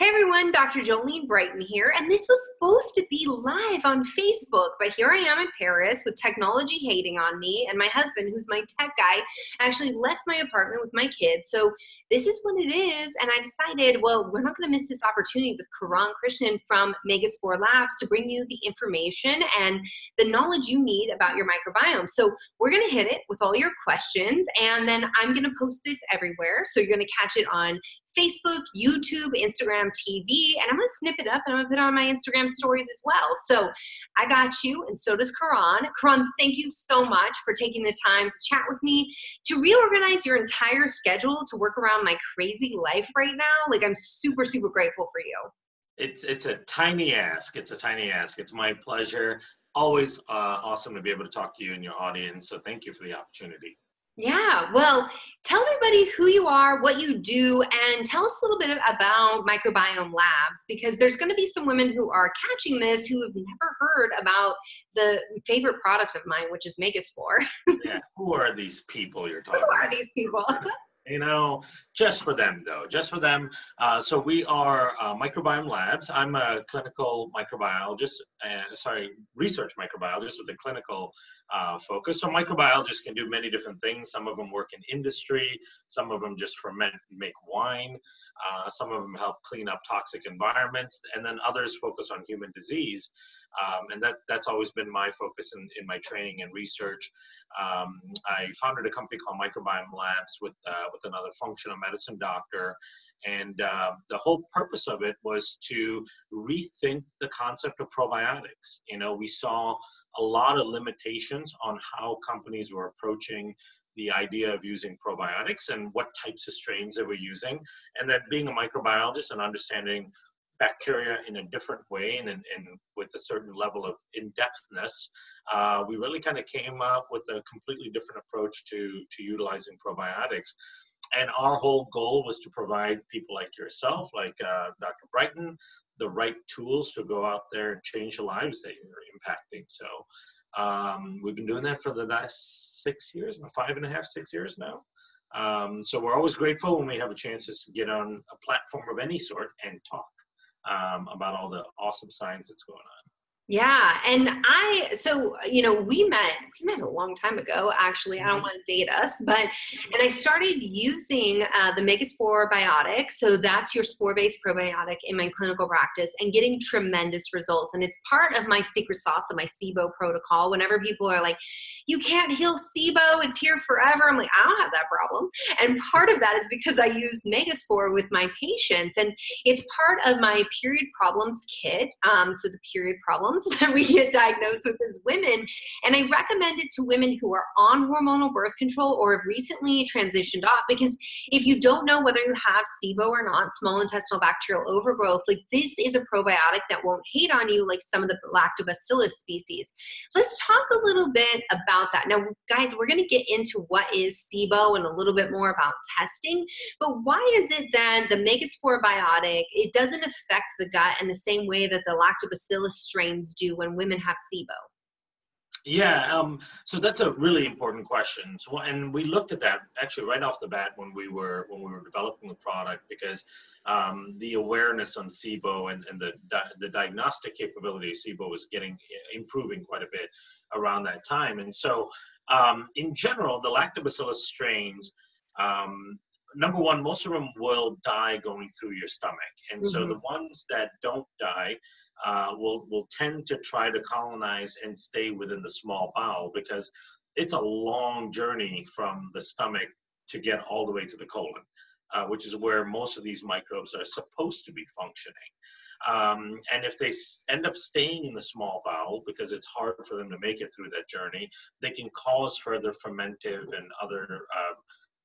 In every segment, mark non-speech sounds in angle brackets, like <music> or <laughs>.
Hey everyone, Dr. Jolene Brighten here, and this was supposed to be live on Facebook, but here I am in Paris with technology hating on me, and my husband, who's my tech guy, actually left my apartment with my kids. So this is what it is. And I decided, well, we're not going to miss this opportunity with Kiran Krishnan from Megaspore Labs to bring you the information and the knowledge you need about your microbiome. So we're going to hit it with all your questions, and then I'm going to post this everywhere. So you're going to catch it on Facebook, YouTube, Instagram, TV, and I'm gonna snip it up and I'm gonna put it on my Instagram stories as well. So I got you, and so does Kiran. Kiran, thank you so much for taking the time to chat with me, to reorganize your entire schedule to work around my crazy life right now. Like I'm super, super grateful for you. It's it's a tiny ask. It's a tiny ask. It's my pleasure. Always uh, awesome to be able to talk to you and your audience. So thank you for the opportunity. Yeah, well, tell everybody who you are, what you do, and tell us a little bit about Microbiome Labs because there's going to be some women who are catching this who have never heard about the favorite product of mine, which is Megaspore. yeah, who are these people you're <laughs> talking Who are about? these people? <laughs> you know, just for them though, just for them. Uh, so we are uh, Microbiome Labs. I'm a clinical microbiologist, uh, sorry, research microbiologist with a clinical uh, focus. So microbiologists can do many different things. Some of them work in industry. Some of them just ferment and make wine. Uh, some of them help clean up toxic environments, and then others focus on human disease. Um, and that that's always been my focus in, in my training and research. Um, I founded a company called Microbiome Labs with uh, with another functional medicine doctor, and uh, the whole purpose of it was to rethink the concept of probiotics. You know, we saw a lot of limitations on how companies were approaching the idea of using probiotics and what types of strains they were using. And then being a microbiologist and understanding bacteria in a different way and, and, with a certain level of in-depthness, uh, we really kind of came up with a completely different approach to, to utilizing probiotics. And our whole goal was to provide people like yourself, like uh, Dr. Brighten, the right tools to go out there and change the lives that you're impacting. So um, we've been doing that for the last six years, five and a half, six years now. Um, so we're always grateful when we have a chance to get on a platform of any sort and talk um, about all the awesome science that's going on. Yeah, and I so you know we met we met a long time ago. Actually, I don't mm-hmm. want to date us, but and I started using uh, the Megaspore Biotic. So that's your spore-based probiotic in my clinical practice, and getting tremendous results. And it's part of my secret sauce of my SIBO protocol. Whenever people are like, "You can't heal SIBO; it's here forever," I'm like, "I don't have that problem." And part of that is because I use Megaspore with my patients, and it's part of my period problems kit. Um, so the period problems problems <laughs> that we get diagnosed with as women. And I recommend it to women who are on hormonal birth control or have recently transitioned off because if you don't know whether you have SIBO or not, small intestinal bacterial overgrowth, like this is a probiotic that won't hate on you like some of the lactobacillus species. Let's talk a little bit about that. Now, guys, we're going to get into what is SIBO and a little bit more about testing, but why is it that the Megaspore biotic, it doesn't affect the gut in the same way that the lactobacillus strains do when women have SIBO? Yeah, um, so that's a really important question. So, and we looked at that actually right off the bat when we were when we were developing the product because um, the awareness on SIBO and, and the the diagnostic capability of SIBO was getting improving quite a bit around that time. And so, um, in general, the lactobacillus strains. Um, number one, most of them will die going through your stomach, and mm-hmm. so the ones that don't die uh, will will tend to try to colonize and stay within the small bowel because it's a long journey from the stomach to get all the way to the colon, uh, which is where most of these microbes are supposed to be functioning. Um, and if they end up staying in the small bowel because it's hard for them to make it through that journey, they can cause further fermentive and other uh,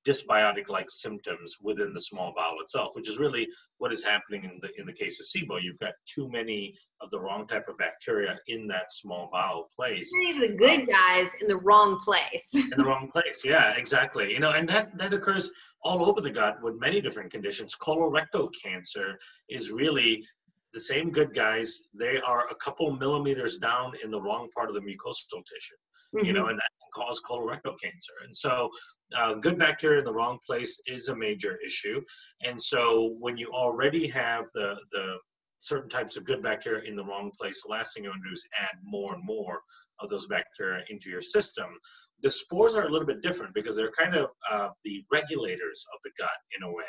dysbiotic-like symptoms within the small bowel itself, which is really what is happening in the in the case of SIBO. You've got too many of the wrong type of bacteria in that small bowel place. The good um, guys in the wrong place. <laughs> in the wrong place, yeah, exactly. You know, and that that occurs all over the gut with many different conditions. Colorectal cancer is really the same good guys. They are a couple millimeters down in the wrong part of the mucosal tissue. Mm-hmm. You know, and that cause colorectal cancer. And so, uh, good bacteria in the wrong place is a major issue. And so, when you already have the the certain types of good bacteria in the wrong place, the last thing you want to do is add more and more of those bacteria into your system. The spores are a little bit different because they're kind of uh, the regulators of the gut in a way.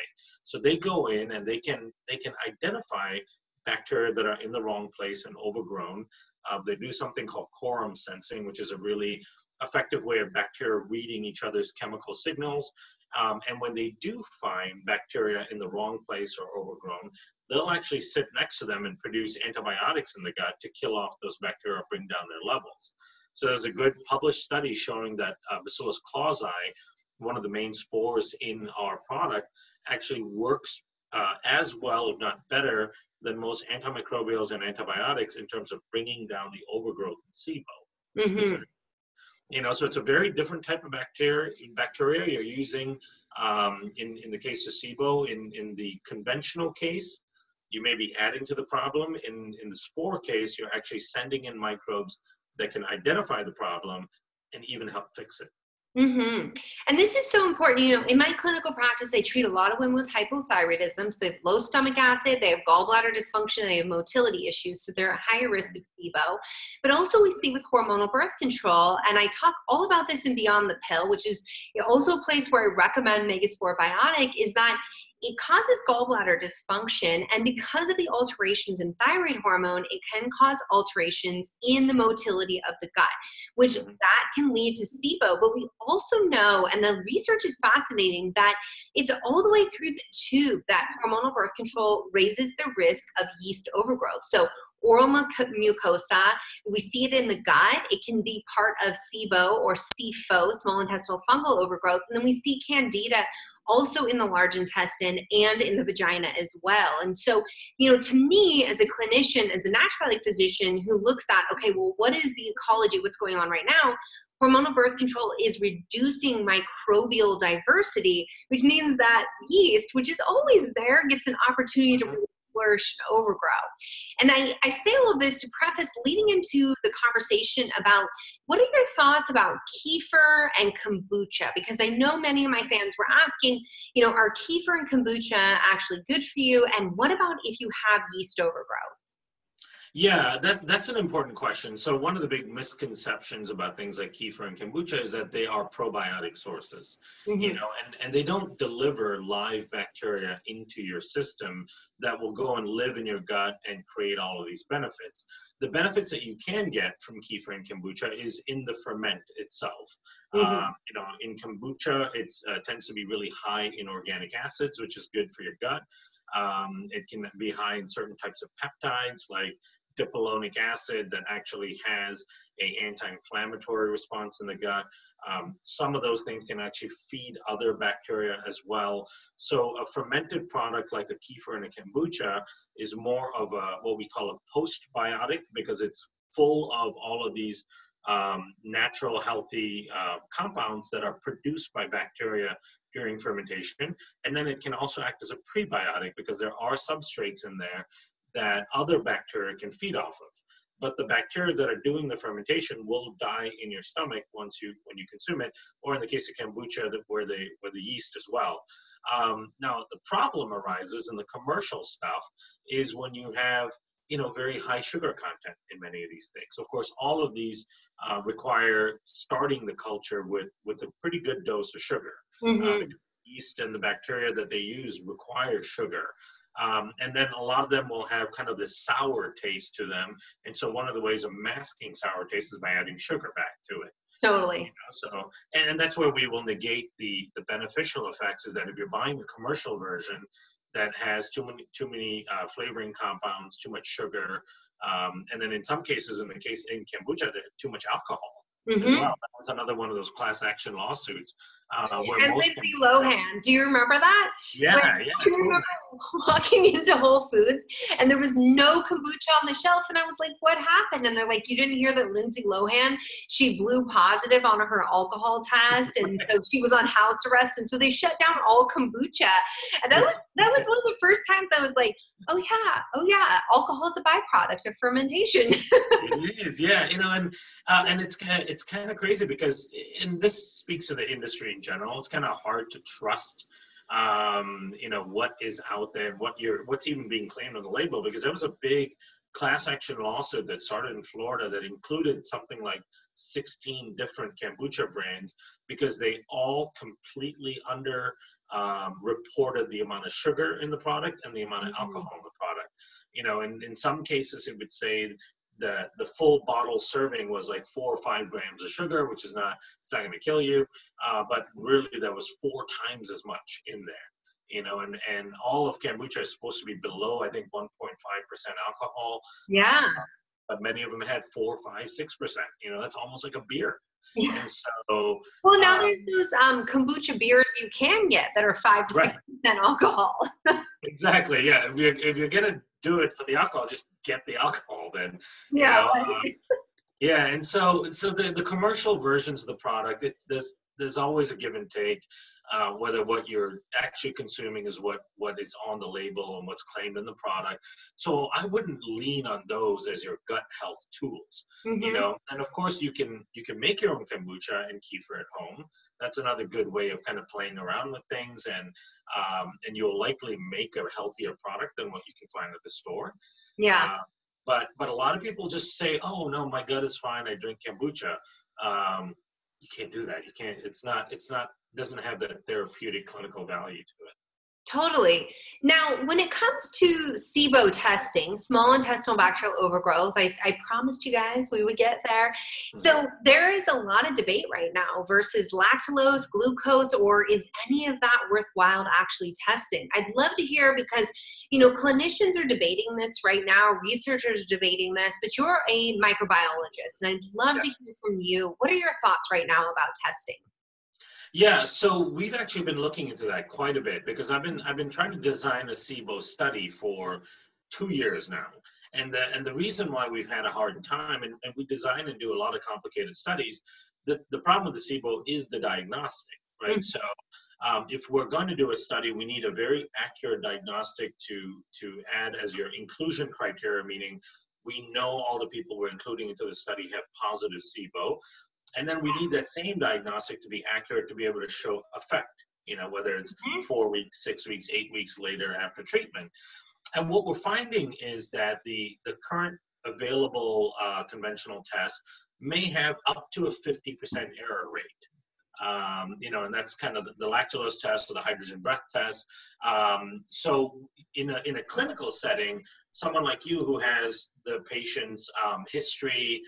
So they go in and they can they can identify bacteria that are in the wrong place and overgrown. Uh, they do something called quorum sensing, which is a really effective way of bacteria reading each other's chemical signals. Um, and when they do find bacteria in the wrong place or overgrown, they'll actually sit next to them and produce antibiotics in the gut to kill off those bacteria or bring down their levels. So there's a good published study showing that uh, Bacillus clausii, one of the main spores in our product, actually works uh, as well, if not better, than most antimicrobials and antibiotics in terms of bringing down the overgrowth in SIBO. Mm-hmm. You know, so it's a very different type of bacteria. Bacteria you're using um, in in the case of SIBO. In in the conventional case, you may be adding to the problem. In in the spore case, you're actually sending in microbes that can identify the problem and even help fix it. Mm-hmm. And this is so important. You know, in my clinical practice, I treat a lot of women with hypothyroidism. So they have low stomach acid, they have gallbladder dysfunction, they have motility issues. So they're at higher risk of SIBO. But also, we see with hormonal birth control, and I talk all about this in Beyond the Pill, which is also a place where I recommend Megaspore Biotic, is that it causes gallbladder dysfunction. And because of the alterations in thyroid hormone, it can cause alterations in the motility of the gut, which mm-hmm. that can lead to SIBO. But we also know, and the research is fascinating, that it's all the way through the tube that hormonal birth control raises the risk of yeast overgrowth. So oral mucosa. We see it in the gut. It can be part of SIBO or SIFO, small intestinal fungal overgrowth. And then we see candida also in the large intestine and in the vagina as well. And so, you know, to me as a clinician, as a naturopathic physician who looks at, okay, well, what is the ecology, what's going on right now? Hormonal birth control is reducing microbial diversity, which means that yeast, which is always there, gets an opportunity to mm-hmm. Flourish and overgrow. And I, I say all of this to preface leading into the conversation about what are your thoughts about kefir and kombucha? Because I know many of my fans were asking, you know, are kefir and kombucha actually good for you? And what about if you have yeast overgrowth? Yeah, that, that's an important question. So one of the big misconceptions about things like kefir and kombucha is that they are probiotic sources, mm-hmm. you know, and, and they don't deliver live bacteria into your system that will go and live in your gut and create all of these benefits. The benefits that you can get from kefir and kombucha is in the ferment itself. Mm-hmm. Um, you know, in kombucha, it uh, tends to be really high in organic acids, which is good for your gut. Um, it can be high in certain types of peptides like dipolonic acid that actually has a anti-inflammatory response in the gut. Um, some of those things can actually feed other bacteria as well. So a fermented product like a kefir and a kombucha is more of a what we call a postbiotic because it's full of all of these um, natural healthy uh, compounds that are produced by bacteria during fermentation. And then it can also act as a prebiotic because there are substrates in there that other bacteria can feed off of. But the bacteria that are doing the fermentation will die in your stomach once you when you consume it, or in the case of kombucha, where the where the yeast as well. Um, now the problem arises in the commercial stuff is when you have you know very high sugar content in many of these things. Of course, all of these uh, require starting the culture with with a pretty good dose of sugar. Mm-hmm. Uh, yeast and the bacteria that they use require sugar. Um, and then a lot of them will have kind of this sour taste to them. And so one of the ways of masking sour taste is by adding sugar back to it. Totally. You know, so, and that's where we will negate the the beneficial effects. Is that if you're buying the commercial version that has too many too many uh, flavoring compounds, too much sugar, um, and then in some cases, in the case in kombucha, too much alcohol. Mm-hmm. as well. That was another one of those class action lawsuits Uh, where and Lindsay Lohan. Do you remember that? Yeah, Like, yeah. I remember walking <laughs> into Whole Foods and there was no kombucha on the shelf, and I was like, "What happened?" And they're like, "You didn't hear that Lindsay Lohan she blew positive on her alcohol test, and so she was on house arrest, and so they shut down all kombucha." And that was that was one of the first times I was like, "Oh yeah, oh yeah, alcohol is a byproduct of fermentation." <laughs> it is, yeah. You know, and uh, and it's kind of it's kind of crazy because, and this speaks to the industry in general. It's kind of hard to trust, um, you know, what is out there, what you're, what's even being claimed on the label, because there was a big class action lawsuit that started in Florida that included something like 16 different kombucha brands because they all completely under um, reported the amount of sugar in the product and the amount of Mhm. alcohol in the product. You know, and in some cases it would say the the full bottle serving was like four or five grams of sugar, which is not it's not going to kill you, uh, but really there was four times as much in there. You know, and and all of kombucha is supposed to be below I think 1.5 percent alcohol, yeah. but many of them had four, five, six percent. You know, that's almost like a beer. Yeah. And so Well, now Um, there's those um, kombucha beers you can get that are five to six percent alcohol. <laughs> exactly, yeah. If you're if you're gonna do it for the alcohol, just get the alcohol then. you Yeah. know, um, yeah, and so so the, the commercial versions of the product, it's there's there's always a give and take, uh, whether what you're actually consuming is what what is on the label and what's claimed in the product. So I wouldn't lean on those as your gut health tools, you Mhm. know. And of course, you can you can make your own kombucha and kefir at home. That's another good way of kind of playing around with things, and um, and you'll likely make a healthier product than what you can find at the store. Yeah. Uh, but but a lot of people just say, "Oh no, my gut is fine. I drink kombucha." Um, you can't do that. You can't. It's not. It's not. Doesn't have that therapeutic clinical value to it. Totally. Now, when it comes to SIBO testing, small intestinal bacterial overgrowth, I, I promised you guys we would get there. Mm-hmm. So there is a lot of debate right now versus lactulose, glucose, or is any of that worthwhile actually testing? I'd love to hear because, you know, clinicians are debating this right now, researchers are debating this, but you're a microbiologist, and I'd love to hear from you. What are your thoughts right now about testing? Yeah, so we've actually been looking into that quite a bit because I've been I've been trying to design a SIBO study for two years now. And the and the reason why we've had a hard time and, and we design and do a lot of complicated studies, the, the problem with the SIBO is the diagnostic, right? Mhm. So um, if we're going to do a study, we need a very accurate diagnostic to to add as your inclusion criteria, meaning we know all the people we're including into the study have positive SIBO. And then we need that same diagnostic to be accurate to be able to show effect, you know, whether it's Mhm. four weeks, six weeks, eight weeks later after treatment. And what we're finding is that the, the current available uh, conventional test may have up to a 50% error rate. Um, you know, and that's kind of the, the lactulose test or the hydrogen breath test. Um, so, in a, in a clinical setting, someone like you who has the patient's um, history,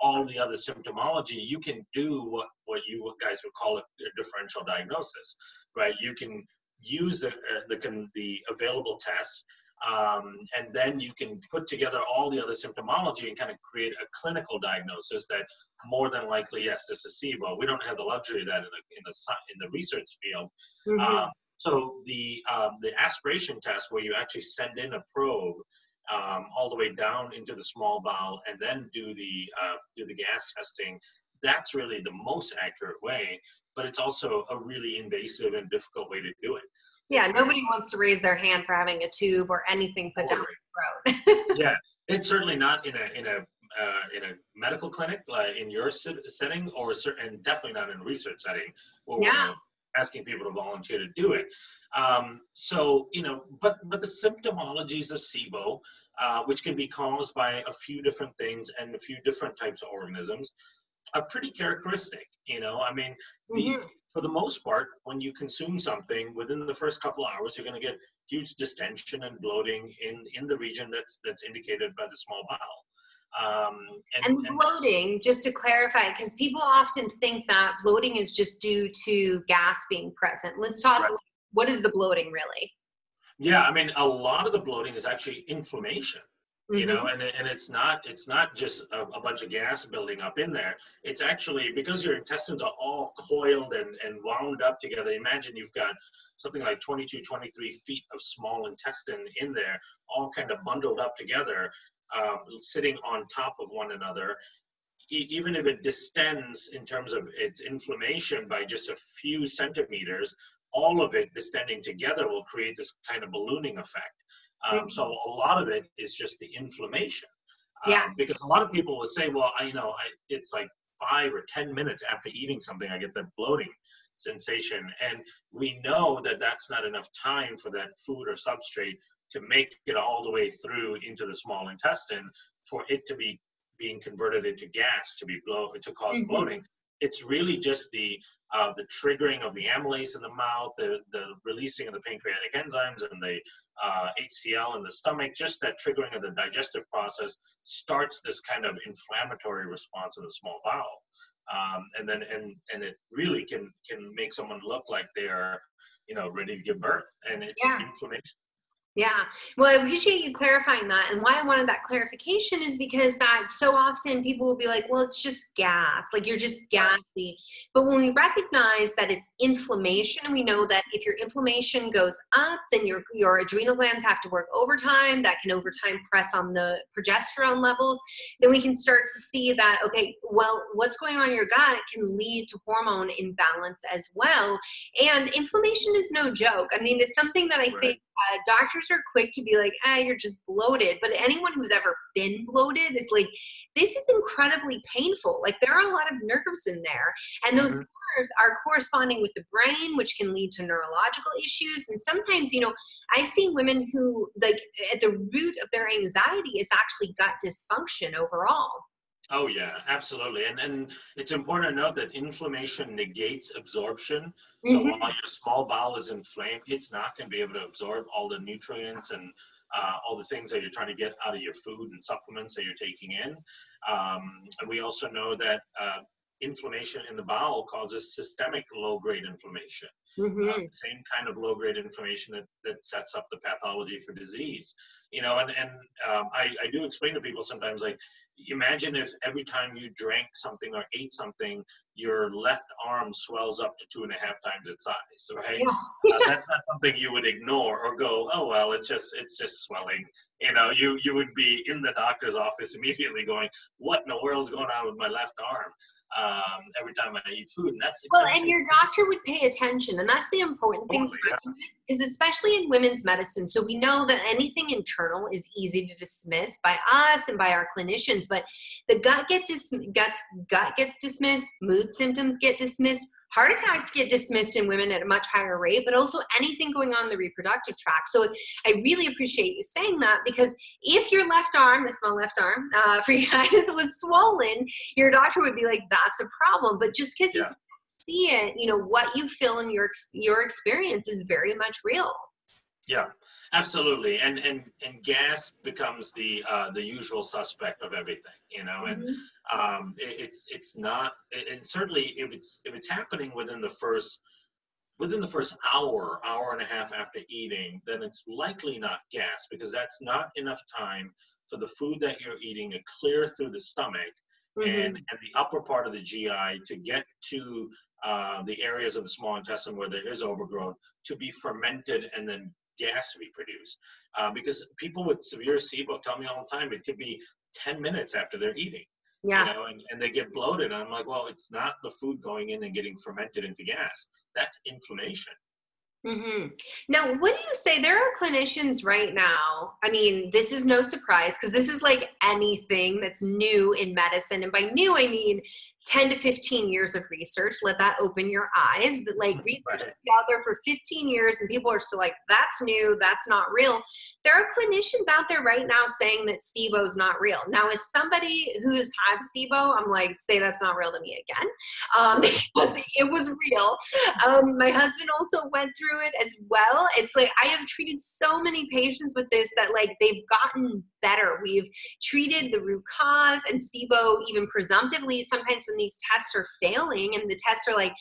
all the other symptomology, you can do what, what you guys would call a, differential diagnosis, right? You can use the, uh, the, the available tests, um, and then you can put together all the other symptomology and kind of create a clinical diagnosis that more than likely, yes, this is SIBO. We don't have the luxury of that in the, in the, in the research field. Mhm. Uh, so the um, the aspiration test, where you actually send in a probe um, all the way down into the small bowel, and then do the uh, do the gas testing, that's really the most accurate way. But it's also a really invasive and difficult way to do it. Yeah, nobody wants to raise their hand for having a tube or anything put down Totally. the throat. <laughs> yeah, it's certainly not in a in a uh, in a medical clinic uh, in your setting, or cer- and definitely not in a research setting Yeah. Asking people to volunteer to do it. Um, so you know, but but the symptomologies of SIBO, uh, which can be caused by a few different things and a few different types of organisms, are pretty characteristic. You know, I mean, the, Mhm. for the most part, when you consume something within the first couple of hours, you're going to get huge distension and bloating in in the region that's that's indicated by the small bowel. Um, and, And the and- bloating, just to clarify, because people often think that bloating is just due to gas being present. Let's talk. Right. What is the bloating really? yeah, I mean, a lot of the bloating is actually inflammation. you know mm-hmm. and, and it's not it's not just a, a, bunch of gas building up in there it's actually because your intestines are all coiled and, and wound up together imagine you've got something like 22 23 feet of small intestine in there all kind of bundled up together um, sitting on top of one another e- even if it distends in terms of its inflammation by just a few centimeters all of it distending together will create this kind of ballooning effect um, so a lot of it is just the inflammation. Um, yeah. Because a lot of people will say, well, I, you know, I, it's like five or 10 minutes after eating something, I get that bloating sensation. And we know that that's not enough time for that food or substrate to make it all the way through into the small intestine for it to be being converted into gas to be blow to because mm-hmm. bloating. It's really just the uh, the triggering of the amylase in the mouth, the, the releasing of the pancreatic enzymes and the uh, HCl in the stomach, just that triggering of the digestive process starts this kind of inflammatory response in the small bowel. Um, and then and and it really can can make someone look like they're you know ready to give birth and it's yeah. inflammation yeah. Well, I appreciate you clarifying that. And why I wanted that clarification is because that so often people will be like, well, it's just gas. Like you're just gassy. But when we recognize that it's inflammation, and we know that if your inflammation goes up, then your, your adrenal glands have to work overtime. That can overtime press on the progesterone levels. Then we can start to see that, okay, well, what's going on in your gut can lead to hormone imbalance as well. And inflammation is no joke. I mean, it's something that I right. think uh, doctors are quick to be like, ah, you're just bloated. But anyone who's ever been bloated is like, this is incredibly painful. Like there are a lot of nerves in there, and those mm-hmm. nerves are corresponding with the brain, which can lead to neurological issues. And sometimes, you know, I've seen women who, like, at the root of their anxiety is actually gut dysfunction overall. Oh yeah, absolutely. And and it's important to note that inflammation negates absorption. So mm-hmm. while your small bowel is inflamed, it's not going to be able to absorb all the nutrients and uh, all the things that you're trying to get out of your food and supplements that you're taking in. Um, and we also know that uh, inflammation in the bowel causes systemic low-grade inflammation. Mm-hmm. Uh, same kind of low-grade inflammation that, that sets up the pathology for disease. You know, and, and um, I, I do explain to people sometimes, like, imagine if every time you drank something or ate something, your left arm swells up to two and a half times its size, right? Yeah. <laughs> uh, that's not something you would ignore or go, oh well, it's just it's just swelling. You know, you you would be in the doctor's office <laughs> immediately going, what in the world's going on with my left arm? Um, every time I eat food, and that's well, and your doctor would pay attention, and that's the important thing. Totally, yeah. Is especially in women's medicine. So we know that anything internal is easy to dismiss by us and by our clinicians, but the gut gets dis- guts gut gets dismissed, mood symptoms get dismissed, heart attacks get dismissed in women at a much higher rate, but also anything going on in the reproductive tract. So I really appreciate you saying that because if your left arm, the small left arm uh, <laughs> for you guys, was swollen, your doctor would be like, that's a problem. But just because yeah. you see it, you know, what you feel in your your experience is very much real. Yeah. Absolutely, and and and gas becomes the uh, the usual suspect of everything, you know, and mm-hmm. um, it, it's it's not, and certainly if it's if it's happening within the first within the first hour, hour and a half after eating, then it's likely not gas because that's not enough time for the food that you're eating to clear through the stomach mm-hmm. and, and the upper part of the GI to get to uh, the areas of the small intestine where there is overgrowth to be fermented and then gas to be produced. Uh, because people with severe SIBO tell me all the time it could be 10 minutes after they're eating. Yeah. You know, and, and they get bloated. And I'm like, well, it's not the food going in and getting fermented into gas. That's inflammation. Mm-hmm. Now, what do you say? There are clinicians right now. I mean, this is no surprise because this is like anything that's new in medicine. And by new, I mean 10 to 15 years of research let that open your eyes that like research right. out there for 15 years and people are still like that's new that's not real. There are clinicians out there right now saying that SIBO is not real. Now as somebody who's had SIBO i'm like say that's not real to me again. Um, <laughs> because it was real. Um, my husband also went through it as well. It's like i have treated so many patients with this that like they've gotten better. We've treated the root cause and SIBO even presumptively sometimes when these tests are failing and the tests are like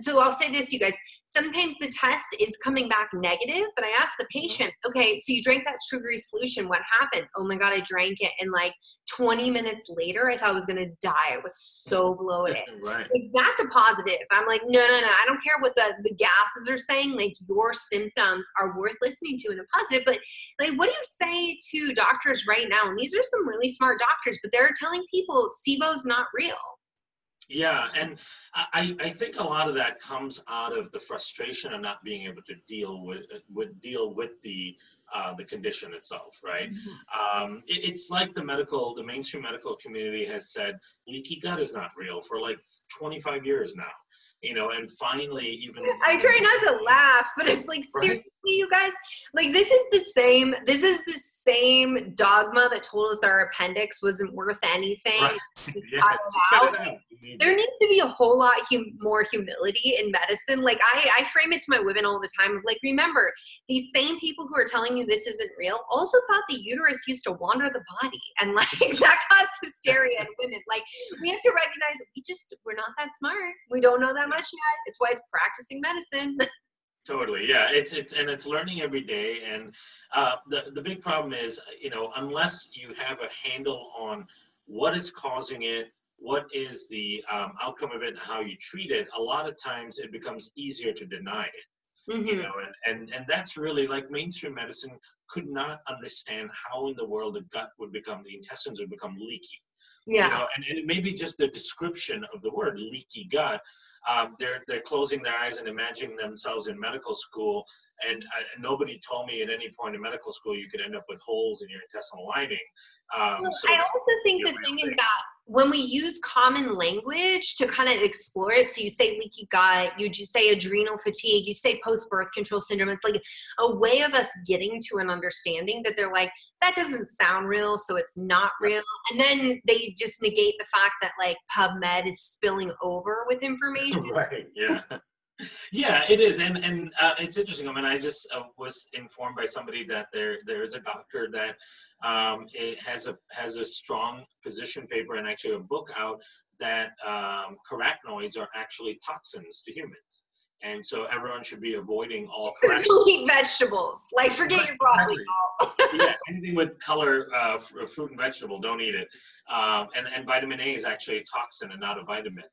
so I'll say this, you guys. Sometimes the test is coming back negative, but I asked the patient, okay, so you drank that sugary solution. What happened? Oh my God, I drank it. And like 20 minutes later, I thought I was going to die. I was so bloated. <laughs> right. Like, that's a positive. I'm like, no, no, no. I don't care what the, the gases are saying. Like, your symptoms are worth listening to in a positive. But like, what do you say to doctors right now? And these are some really smart doctors, but they're telling people SIBO's not real. Yeah, and I, I think a lot of that comes out of the frustration of not being able to deal with with deal with the uh, the condition itself, right? Mm-hmm. Um, it, it's like the medical, the mainstream medical community has said leaky gut is not real for like 25 years now you know, and finally even I try not to laugh, but it's like right? seriously, you guys, like this is the same this is the same dogma that told us our appendix wasn't worth anything. Right. <laughs> Yeah. There needs to be a whole lot hum- more humility in medicine. Like I, I frame it to my women all the time of like, remember, these same people who are telling you this isn't real also thought the uterus used to wander the body and <laughs> like that caused hysteria in women. Like we have to recognize we just we're not that smart. We don't know that much yet. It's why it's practicing medicine. <laughs> totally yeah it's it's and it's learning every day and uh, the the big problem is you know unless you have a handle on what is causing it what is the um, outcome of it and how you treat it a lot of times it becomes easier to deny it mm-hmm. you know and, and and that's really like mainstream medicine could not understand how in the world the gut would become the intestines would become leaky yeah you know, and, and it may be just the description of the word leaky gut um, they're they're closing their eyes and imagining themselves in medical school. And uh, nobody told me at any point in medical school you could end up with holes in your intestinal lining. Um, well, so I also think the thing, thing is that when we use common language to kind of explore it, so you say leaky gut, you just say adrenal fatigue, you say post birth control syndrome, it's like a way of us getting to an understanding that they're like, that doesn't sound real, so it's not real. And then they just negate the fact that like PubMed is spilling over with <laughs> information. right. Yeah. Yeah, it is, and and uh, it's interesting. I mean, I just uh, was informed by somebody that there there is a doctor that um, it has a has a strong position paper and actually a book out that um, carotenoids are actually toxins to humans and so everyone should be avoiding all. So don't eat vegetables. Like forget your broccoli. yeah, <laughs> anything with color, uh, fruit and vegetable, don't eat it. Um, and and vitamin A is actually a toxin and not a vitamin.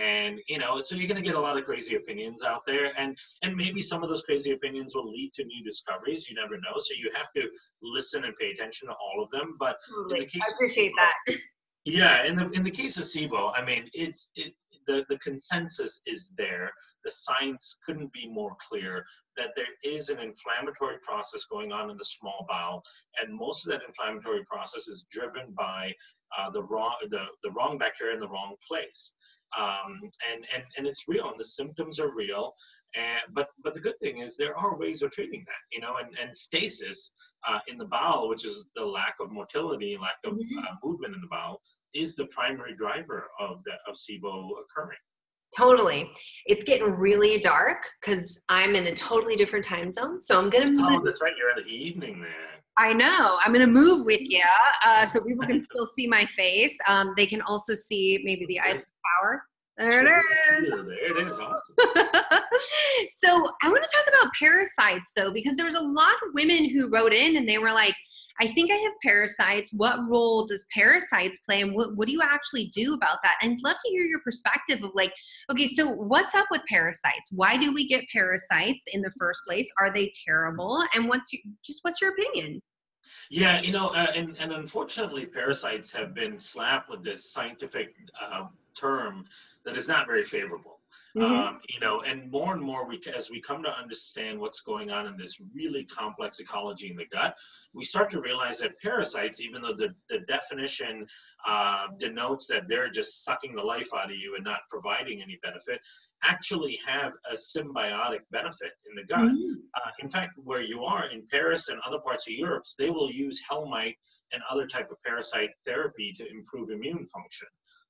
And you know, so you're going to get a lot of crazy opinions out there, and and maybe some of those crazy opinions will lead to new discoveries. You never know. So you have to listen and pay attention to all of them. But totally. I appreciate that. <laughs> Yeah, in the in the case of SIBO, I mean, it's it, the, the consensus is there. The science couldn't be more clear that there is an inflammatory process going on in the small bowel, and most of that inflammatory process is driven by uh, the wrong the, the wrong bacteria in the wrong place. Um, and, and, and it's real, and the symptoms are real. And, but but the good thing is there are ways of treating that, you know, and, and stasis uh, in the bowel, which is the lack of motility, lack of mm-hmm. uh, movement in the bowel, is the primary driver of the of SIBO occurring. Totally. It's getting really dark because I'm in a totally different time zone. So I'm gonna move. Oh, that's right. You're in the evening there. I know. I'm gonna move with <laughs> you, uh, so people can still see my face. Um, they can also see maybe the Eiffel Tower. There it is. There it is. <laughs> So I want to talk about parasites though, because there was a lot of women who wrote in and they were like, I think I have parasites. What role does parasites play, and what, what do you actually do about that? And I'd love to hear your perspective of like, okay, so what's up with parasites? Why do we get parasites in the first place? Are they terrible? And what's your, just what's your opinion? Yeah, you know, uh, and, and unfortunately, parasites have been slapped with this scientific uh, term that is not very favorable. Mm-hmm. Um, you know, and more and more we, as we come to understand what's going on in this really complex ecology in the gut, we start to realize that parasites, even though the, the definition uh, denotes that they're just sucking the life out of you and not providing any benefit, actually have a symbiotic benefit in the gut. Mm-hmm. Uh, in fact, where you are in Paris and other parts of Europe, they will use helminth and other type of parasite therapy to improve immune function.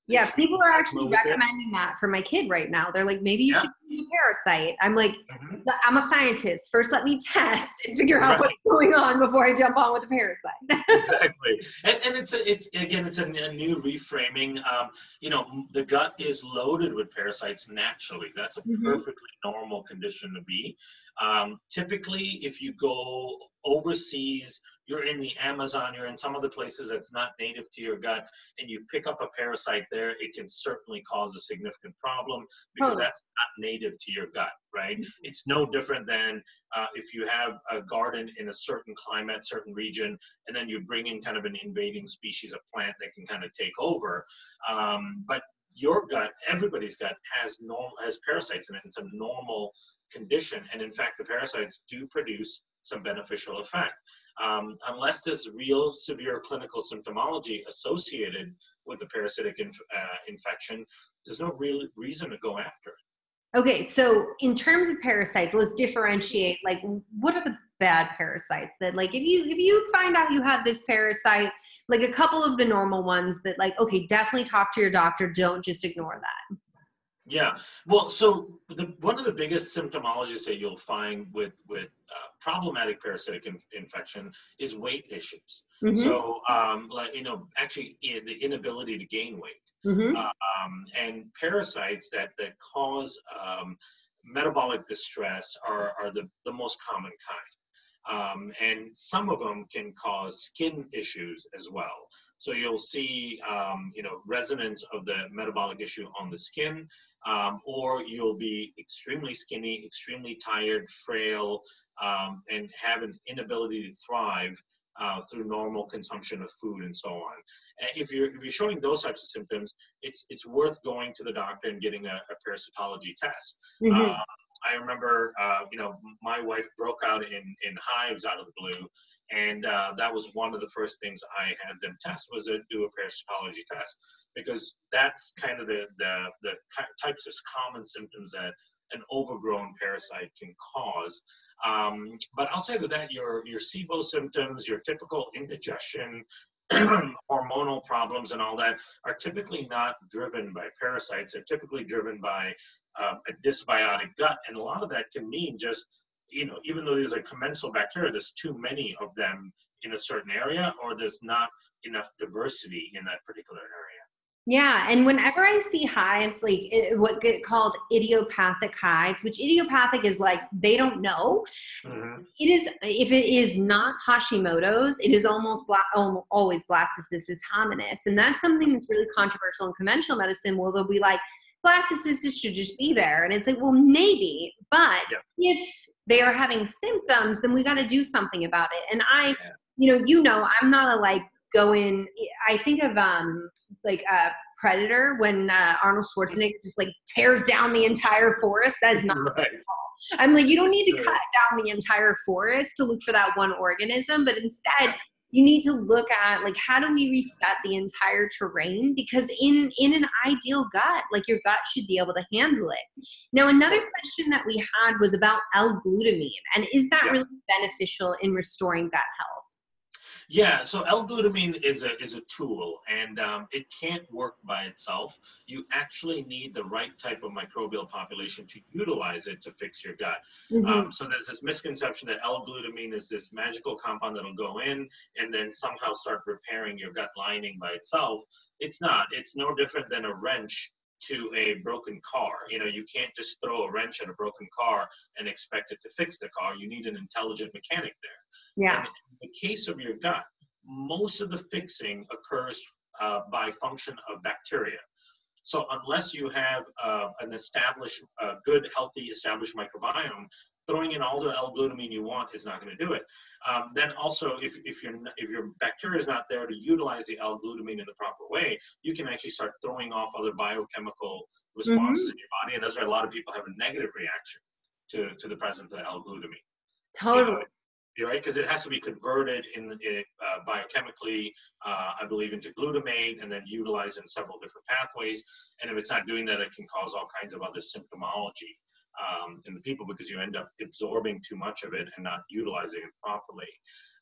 Yeah, people are actually recommending that for my kid right now. They're like, maybe you yeah. should be a parasite. I'm like, mm-hmm. I'm a scientist. First, let me <laughs> test and figure out right. what's going on before I jump on with a parasite. <laughs> exactly, and, and it's a, it's again, it's a, a new reframing. Um, you know, the gut is loaded with parasites naturally. That's a mm-hmm. perfectly normal condition to be. Um, typically, if you go overseas, you're in the Amazon, you're in some other places that's not native to your gut, and you pick up a parasite there, it can certainly cause a significant problem because that's not native to your gut, right? Mm-hmm. It's no different than uh, if you have a garden in a certain climate, certain region, and then you bring in kind of an invading species of plant that can kind of take over. Um, but your gut, everybody's gut has normal has parasites in it. It's a normal condition, and in fact, the parasites do produce some beneficial effect. Um, unless there's real severe clinical symptomology associated with the parasitic inf- uh, infection, there's no real reason to go after it. Okay, so in terms of parasites, let's differentiate. Like, what are the bad parasites that, like, if you if you find out you have this parasite, like a couple of the normal ones that, like, okay, definitely talk to your doctor. Don't just ignore that. Yeah, well, so the, one of the biggest symptomologies that you'll find with with uh, problematic parasitic in, infection is weight issues. Mm-hmm. So, um, like you know, actually, the inability to gain weight, mm-hmm. um, and parasites that that cause um, metabolic distress are are the the most common kind. Um, and some of them can cause skin issues as well. So you'll see, um, you know, resonance of the metabolic issue on the skin, um, or you'll be extremely skinny, extremely tired, frail, um, and have an inability to thrive uh, through normal consumption of food and so on. If you're if you're showing those types of symptoms, it's it's worth going to the doctor and getting a, a parasitology test. Mm-hmm. Uh, I remember, uh, you know, my wife broke out in in hives out of the blue, and uh, that was one of the first things I had them test was to do a parasitology test because that's kind of the the the types of common symptoms that an overgrown parasite can cause. Um, but outside of that, your your SIBO symptoms, your typical indigestion, <clears throat> hormonal problems and all that are typically not driven by parasites. They're typically driven by uh, a dysbiotic gut, and a lot of that can mean just you know, even though these are commensal bacteria, there's too many of them in a certain area, or there's not enough diversity in that particular area. Yeah, and whenever I see hives, like it, what get called idiopathic hives, which idiopathic is like they don't know. Mm-hmm. It is if it is not Hashimoto's, it is almost bla- always Blastocystis hominis, and that's something that's really controversial in conventional medicine. Well, they'll be like, Blastocystis should just be there, and it's like, well, maybe, but yeah. if they are having symptoms, then we got to do something about it. And I, you know, you know, I'm not a like go in. I think of um like a Predator when uh, Arnold Schwarzenegger just like tears down the entire forest. That is not. <laughs> Right. I'm like, you don't need to cut down the entire forest to look for that one organism, but instead you need to look at like how do we reset the entire terrain? Because in in an ideal gut like your gut should be able to handle it. Now another question that we had was about l-glutamine and is that yeah. really beneficial in restoring gut health yeah, so L-glutamine is a is a tool, and um, it can't work by itself. You actually need the right type of microbial population to utilize it to fix your gut. Mm-hmm. Um, so there's this misconception that L-glutamine is this magical compound that'll go in and then somehow start repairing your gut lining by itself. It's not. It's no different than a wrench to a broken car. You know, you can't just throw a wrench at a broken car and expect it to fix the car. You need an intelligent mechanic there. Yeah. And in the case of your gut, most of the fixing occurs uh, by function of bacteria. So unless you have uh, an established, uh, good, healthy, established microbiome, throwing in all the L-glutamine you want is not going to do it. Um, then also, if, if, your if your bacteria is not there to utilize the L-glutamine in the proper way, you can actually start throwing off other biochemical responses mm-hmm. in your body, and that's why a lot of people have a negative reaction to, to the presence of L-glutamine. Totally. You know, you're right, because it has to be converted in, uh, biochemically, uh, I believe, into glutamate and then utilized in several different pathways. And if it's not doing that, it can cause all kinds of other symptomology um, in the people because you end up absorbing too much of it and not utilizing it properly.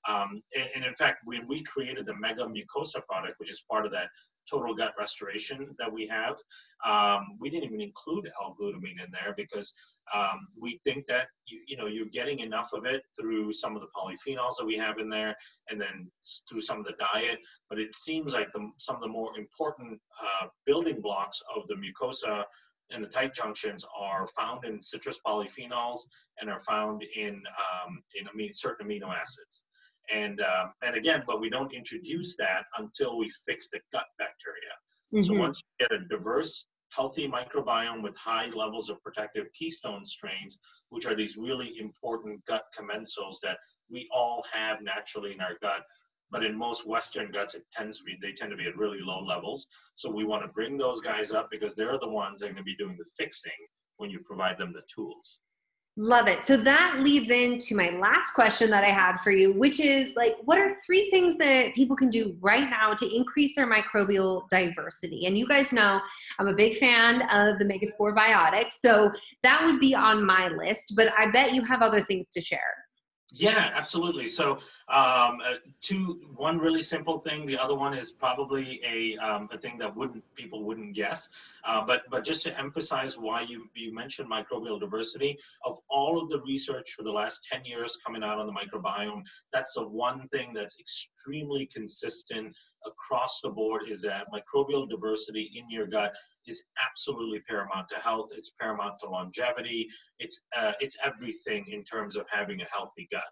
Um, and, and, in fact, when we created the Mega Mucosa product, which is part of that total gut restoration that we have, um, we didn't even include L-glutamine in there because um, we think that you, you know you're getting enough of it through some of the polyphenols that we have in there, and then through some of the diet. But it seems like the, some of the more important uh, building blocks of the mucosa and the tight junctions are found in citrus polyphenols and are found in um, in amine, certain amino acids. And um, and again, but we don't introduce that until we fix the gut bacteria. Mm-hmm. So once you get a diverse, healthy microbiome with high levels of protective keystone strains, which are these really important gut commensals that we all have naturally in our gut, but in most Western guts, it tends to be they tend to be at really low levels. So we want to bring those guys up because they're the ones that are going to be doing the fixing when you provide them the tools. Love it. So that leads into my last question that I had for you, which is like, what are three things that people can do right now to increase their microbial diversity? And you guys know I'm a big fan of the Megaspore Biotics, so that would be on my list, but I bet you have other things to share. Yeah, absolutely. So, um, uh, two, one really simple thing. The other one is probably a, um, a thing that wouldn't people wouldn't guess. Uh, but but just to emphasize why you you mentioned microbial diversity of all of the research for the last ten years coming out on the microbiome, that's the one thing that's extremely consistent across the board is that microbial diversity in your gut is absolutely paramount to health. It's paramount to longevity. It's uh, it's everything in terms of having a healthy gut.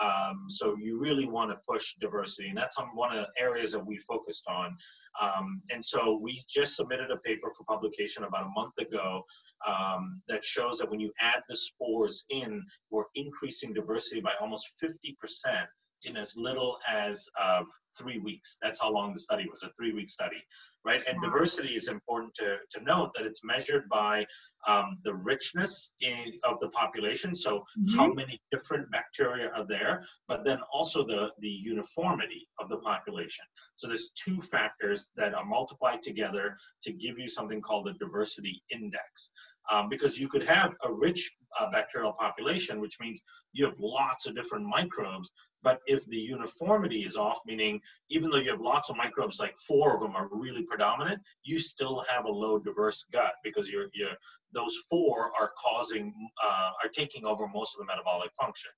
Um, so you really want to push diversity, and that's one of the areas that we focused on. Um, and so we just submitted a paper for publication about a month ago um, that shows that when you add the spores in, we're increasing diversity by almost 50% in as little as uh, three weeks. That's how long the study was, a three-week study, right? And diversity is important to, to note that it's measured by um, the richness in, of the population, so mm-hmm. how many different bacteria are there, but then also the, the uniformity of the population. So there's two factors that are multiplied together to give you something called a diversity index. Um, because you could have a rich uh, bacterial population, which means you have lots of different microbes, but if the uniformity is off, meaning even though you have lots of microbes, like four of them are really predominant, you still have a low diverse gut because you're, you're those four are causing, uh, are taking over most of the metabolic function.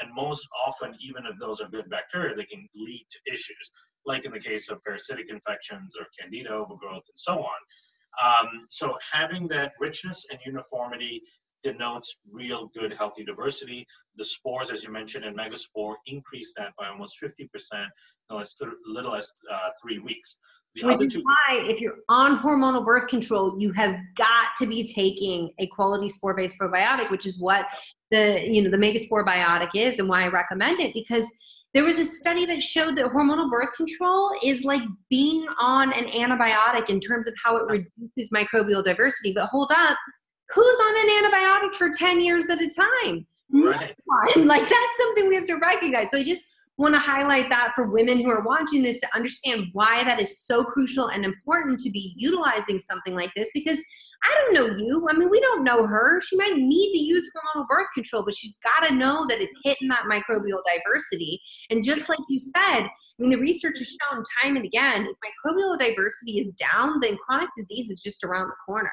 And most often, even if those are good bacteria, they can lead to issues, like in the case of parasitic infections or candida overgrowth and so on. Um, so having that richness and uniformity denotes real good healthy diversity. The spores, as you mentioned in Megaspore, increase that by almost 50% in as little as uh, three weeks. The Which is two- why, if you're on hormonal birth control, you have got to be taking a quality spore-based probiotic, which is what the you know the Megaspore biotic is, and why I recommend it because there was a study that showed that hormonal birth control is like being on an antibiotic in terms of how it reduces microbial diversity. But hold up, who's on an antibiotic for 10 years at a time? Right. <laughs> Like that's something we have to recognize. So I just want to highlight that for women who are watching this to understand why that is so crucial and important to be utilizing something like this because I don't know you. I mean, we don't know her. She might need to use hormonal birth control, but she's got to know that it's hitting that microbial diversity. And just like you said, I mean, the research has shown time and again, if microbial diversity is down, then chronic disease is just around the corner.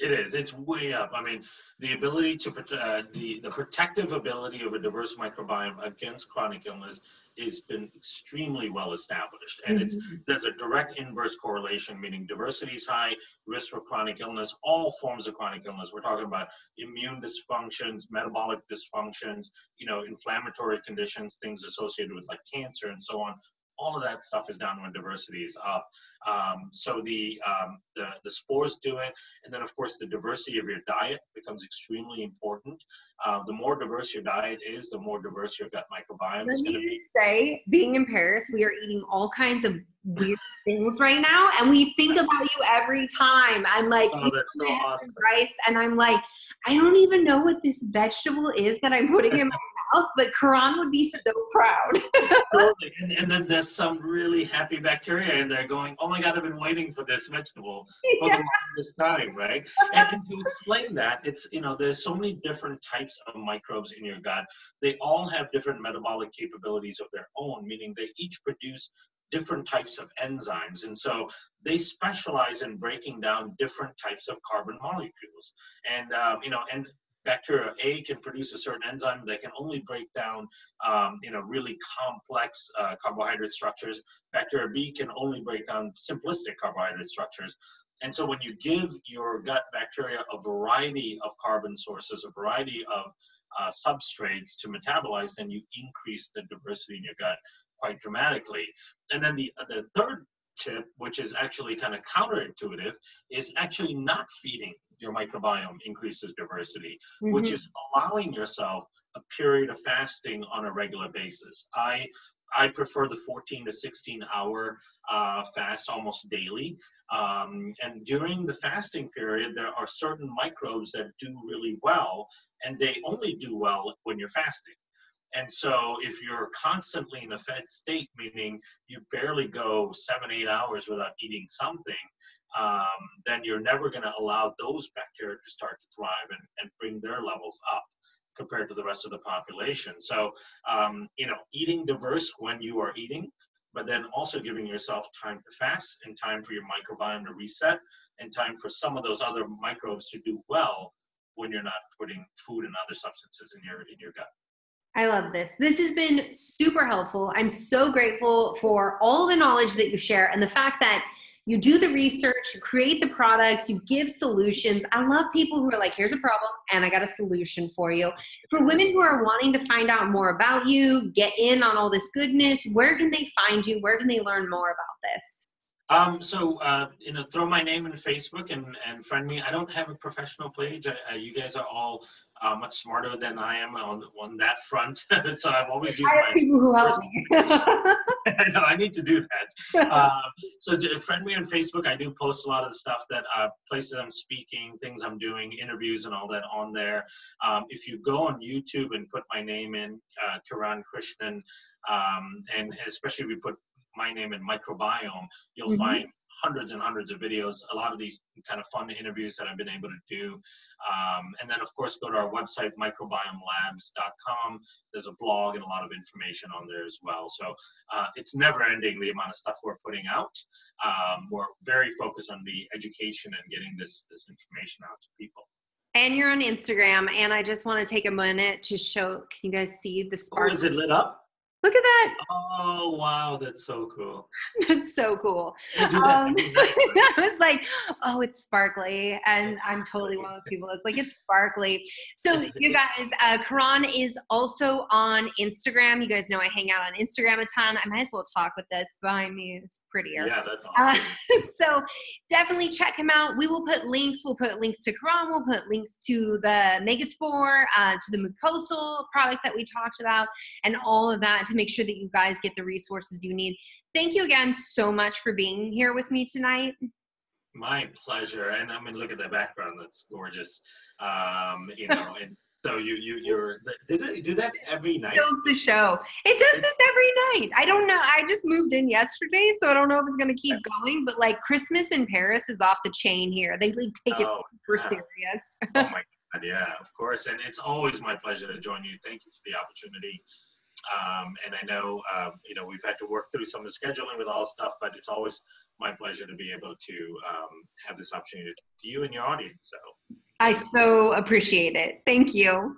It is. It's way up. I mean, the ability to uh, the the protective ability of a diverse microbiome against chronic illness has been extremely well established, and mm-hmm. it's there's a direct inverse correlation. Meaning, diversity is high, risk for chronic illness, all forms of chronic illness. We're talking about immune dysfunctions, metabolic dysfunctions, you know, inflammatory conditions, things associated with like cancer and so on all of that stuff is down when diversity is up. Um, so the, um, the the spores do it, and then of course the diversity of your diet becomes extremely important. Uh, the more diverse your diet is, the more diverse your gut microbiome Let is going to be. Say, being in Paris, we are eating all kinds of weird <laughs> things right now, and we think about you every time. I'm like, oh, so awesome. rice, and I'm like, I don't even know what this vegetable is that I'm putting in my <laughs> mouth, but Kiran would be so proud. <laughs> and, and, then there's some really happy bacteria in there going, oh my God, I've been waiting for this vegetable for yeah. the longest time, right? And, and to explain that, it's, you know, there's so many different types of microbes in your gut. They all have different metabolic capabilities of their own, meaning they each produce different types of enzymes. And so they specialize in breaking down different types of carbon molecules. And, um, you know, and bacteria A can produce a certain enzyme that can only break down, um, you know, really complex uh, carbohydrate structures. Bacteria B can only break down simplistic carbohydrate structures. And so when you give your gut bacteria a variety of carbon sources, a variety of uh, substrates to metabolize, then you increase the diversity in your gut quite dramatically. And then the, the third tip, which is actually kind of counterintuitive, is actually not feeding your microbiome increases diversity, mm-hmm. which is allowing yourself a period of fasting on a regular basis. I I prefer the 14 to 16 hour uh, fast almost daily. Um, and during the fasting period, there are certain microbes that do really well, and they only do well when you're fasting. And so if you're constantly in a fed state, meaning you barely go seven, eight hours without eating something, um, then you're never going to allow those bacteria to start to thrive and, and bring their levels up compared to the rest of the population. So, um, you know, eating diverse when you are eating, but then also giving yourself time to fast and time for your microbiome to reset and time for some of those other microbes to do well when you're not putting food and other substances in your in your gut. I love this. This has been super helpful. I'm so grateful for all the knowledge that you share and the fact that you do the research, you create the products, you give solutions. I love people who are like, here's a problem and I got a solution for you. For women who are wanting to find out more about you, get in on all this goodness, where can they find you? Where can they learn more about this? Um, so, uh, you know, throw my name in Facebook and, and friend me. I don't have a professional page. I, you guys are all uh, much smarter than I am on on that front. <laughs> so I've always used I my people who help me. <laughs> <laughs> I know I need to do that. Uh, <laughs> so friend me on Facebook. I do post a lot of the stuff that uh, places I'm speaking, things I'm doing, interviews, and all that on there. Um, if you go on YouTube and put my name in, uh, Kiran Krishnan, um, and especially if you put my name in microbiome, you'll mm-hmm. find hundreds and hundreds of videos, a lot of these kind of fun interviews that I've been able to do. Um, and then, of course, go to our website, microbiomelabs.com. There's a blog and a lot of information on there as well. So uh, it's never ending the amount of stuff we're putting out. Um, we're very focused on the education and getting this, this information out to people. And you're on Instagram, and I just want to take a minute to show. Can you guys see the spark? Oh, is it lit up? Look at that. Oh wow, that's so cool. <laughs> that's so cool. Um, <laughs> I was like, oh, it's sparkly, and I'm totally one of those people. It's like <laughs> it's sparkly. So you guys, uh, Kiran is also on Instagram. You guys know I hang out on Instagram a ton. I might as well talk with this behind me. It's prettier. Yeah, that's awesome. Uh, so definitely check him out. We will put links. We'll put links to Kiran. We'll put links to the Megaspore, uh, to the mucosal product that we talked about, and all of that to make sure that you guys get the resources you need. Thank you again so much for being here with me tonight. My pleasure. And I mean, look at the background. That's gorgeous. Um, you know, and <laughs> so you you you're did it do that every night? Kills the show. It does this every night. I don't know. I just moved in yesterday, so I don't know if it's gonna keep going. But like Christmas in Paris is off the chain here. They like take it oh, super yeah. serious. oh <laughs> my god, yeah, of course. And it's always my pleasure to join you. Thank you for the opportunity. Um, and I know, um, you know, we've had to work through some of the scheduling with all this stuff, but it's always my pleasure to be able to um, have this opportunity to you and your audience. So I so appreciate it. Thank you.